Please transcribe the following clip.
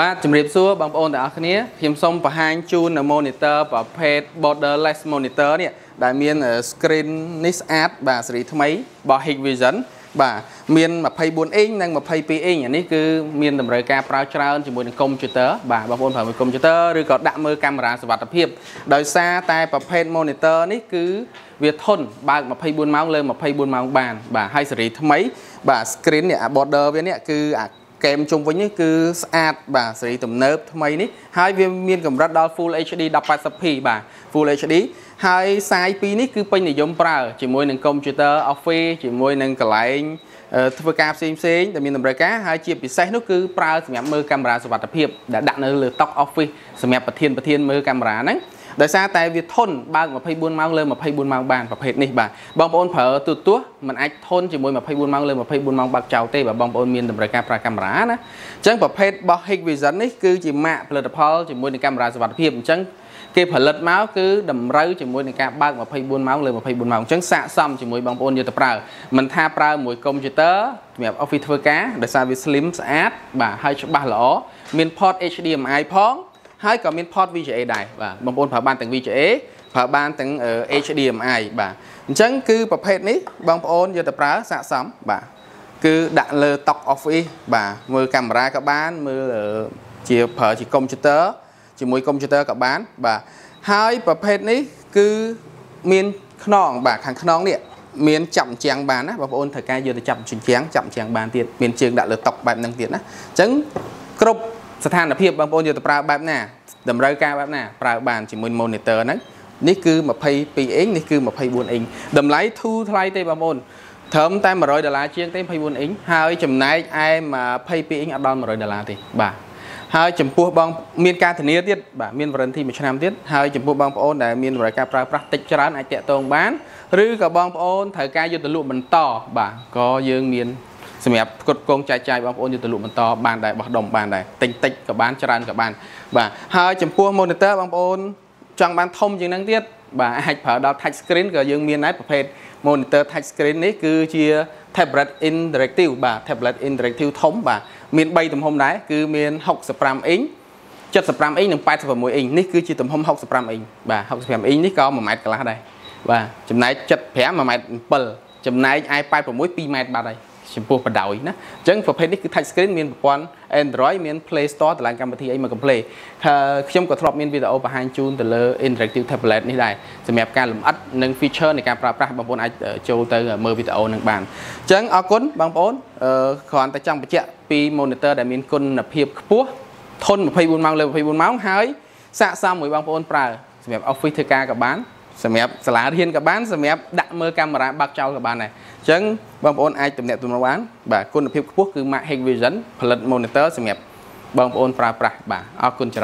បាទជំរាបសួរបងប្អូនទាំងអស់គ្នាខ្ញុំសូមបង្ហាញជូននៅ monitor ប្រភេទ borderless monitor នេះដែលមាន screen នេះស្អាតបាទស៊េរីថ្មីរបស់ Hikvision បាទមាន24អ៊ីងនិង22អ៊ីងអានេះគឺមានតម្រូវការប្រើច្រើនជាមួយនឹងកុំព្យូទ័របាទបងប្អូនប្រើមួយកុំព្យូទ័រឬក៏ដាក់មើលកាមេរ៉ាសុវត្ថិភាពដោយសារតែប្រភេទ monitor នេះគឺវាធន់បើក24ម៉ោងលើ24ម៉ោងបាន បាទហើយស៊េរីថ្មីបាទ screen នេះអា border វានេះគឺអា កេមជុំវិញនេះគឺស្អាតបាទស៊េរីទំនើបថ្មីនេះហើយវាមានកម្រិតដល់ Full HD 1080p បាទ Full HD ហើយខ្សែពីរនេះគឺពេញនិយមប្រើជាមួយនឹងកុំព្យូទ័រ Office ជាមួយនឹងកន្លែងធ្វើការផ្សេងផ្សេងដែលមានតម្រូវការហើយជាពិសេសនោះគឺប្រើសម្រាប់មើលកាមេរ៉ាសុវត្ថិភាពដែលដាក់នៅលើតុ Office សម្រាប់ប្រធានប្រធានមើលកាមេរ៉ាហ្នឹង ដោយសារតែវាធន់បើក24ម៉ោងលើ24ម៉ោងបានប្រភេទនេះបាទបងប្អូនប្រើទូរទស្សន៍มันអាចធន់ជាមួយ24ម៉ោងលើ24ម៉ោងបើកចោលទេបើបងប្អូនមានតម្រូវការប្រើកាមេរ៉ាណាអញ្ចឹងប្រភេទរបស់ Hikvision នេះគឺជាម៉ាកផលិតផលជាមួយនឹងកាមេរ៉ាសុវត្ថិភាពអញ្ចឹងគេផលិតមកគឺតម្រូវជាមួយនឹងការបើក24ម៉ោងលើ24ម៉ោងអញ្ចឹងស័កសមជាមួយបងប្អូនយកទៅប្រើមិនថាប្រើមួយកុំព្យូទ័រសម្រាប់ Office ធ្វើការដោយសារវា slim ស្អាតបាទហើយច្បាស់ល្អមាន port HDMI ផង ហើយក៏មាន port VGA ដែរបាទបងប្អូនប្រើបានទាំង VGA ប្រើបានទាំង HDMI បាទអញ្ចឹងគឺប្រភេទនេះបងប្អូនយកទៅប្រើស័ក្តិសមបាទគឺដាក់លើតុ office បាទមើលកាមេរ៉ាក៏បានមើលជាប្រើជាកុំព្យូទ័រជាមួយកុំព្យូទ័រក៏បានបាទហើយប្រភេទនេះគឺមានខ្នងបាទខាងខ្នងនេះមានចាប់អញ្ចាំងបានណាបងប្អូនត្រូវការយកទៅចាប់អញ្ចាំងចាប់អញ្ចាំងបានទៀតមានជើងដាក់លើតុបែបហ្នឹងទៀតណាអញ្ចឹងគ្រប់ ស្ថានភាពបងប្អូនយកទៅប្រើបែបណាតម្រូវការបែបណាប្រើបានជាមួយ monitor ហ្នឹងនេះគឺ22អ៊ីងនេះគឺ24អ៊ីងតម្លៃធូរថ្លៃទេបងប្អូនត្រឹមតែ100ដុល្លារជាងទេ24អ៊ីងហើយចំណែកឯ22អ៊ីងអត់ដល់100ដុល្លារទេបាទហើយចំពោះបងមានការធានាទៀតបាទមាន warranty មួយឆ្នាំទៀតហើយចំពោះបងប្អូនដែលមានតម្រូវការប្រើប្រាស់តិចច្រើនអាចតាក់ទងបានឬក៏បងប្អូនត្រូវការយកទៅលក់បន្តបាទក៏យើងមាន សម្រាប់ផ្គត់ផ្គង់ចែកចាយបងប្អូនយកទៅលក់បន្តបានដែរបោះដុំបានដែរតិចតិចក៏បានច្រើនក៏បាន បាទហើយចំពោះ monitor បងប្អូនចង់បានធំជាងហ្នឹងទៀតបាទអាចប្រើដល់ touch screen ក៏យើងមានដែរប្រភេទ monitor touch screen នេះគឺជា tablet interactive បាទ tablet interactive ធំបាទមាន3ទំហំដែរគឺមាន65អ៊ីង75អ៊ីងនិង86អ៊ីងនេះគឺជាទំហំ65អ៊ីងបាទ65អ៊ីងនេះក៏1ម៉ែត្រកន្លះដែរបាទចំណែក75 1ម៉ែត្រ7ចំណែក i86 2ម៉ែត្របាត់ហើយ ចំពោះបដ ாய் ណាអញ្ចឹងប្រភេទនេះគឺ touch screen មានប្រព័ន្ធ Android មាន Play Store តម្លៃកម្មវិធីអីមក complete ខ្ញុំក៏ធ្លាប់មានវីដេអូបង្ហាញជូនទៅលើ interactive tablet នេះដែរសម្រាប់ការលម្អិតនិង feature នៃការប្រើប្រាស់បងប្អូនអាចចូលទៅមើលវីដេអូនឹងបានអញ្ចឹងអរគុណបងប្អូនគ្រាន់តែចង់បញ្ជាក់ពី monitor ដែលមានគុណភាពខ្ពស់ធន់24ម៉ោងលើ24ម៉ោងហើយស័ក្តិសមមួយបងប្អូនប្រើសម្រាប់ office ធ្វើការក៏បាន សម្រាប់សាលារៀនក៏បានសម្រាប់ដាក់មើលកាមេរ៉ាបាក់ចោលក៏បានដែរអញ្ចឹងបងប្អូនអាចទំនាក់ទំនងបានបាទគុណភាពខ្ពស់គឺ Mac Hikvision ផលិត monitor សម្រាប់បងប្អូនប្រើប្រាស់បាទអរគុណច្រើន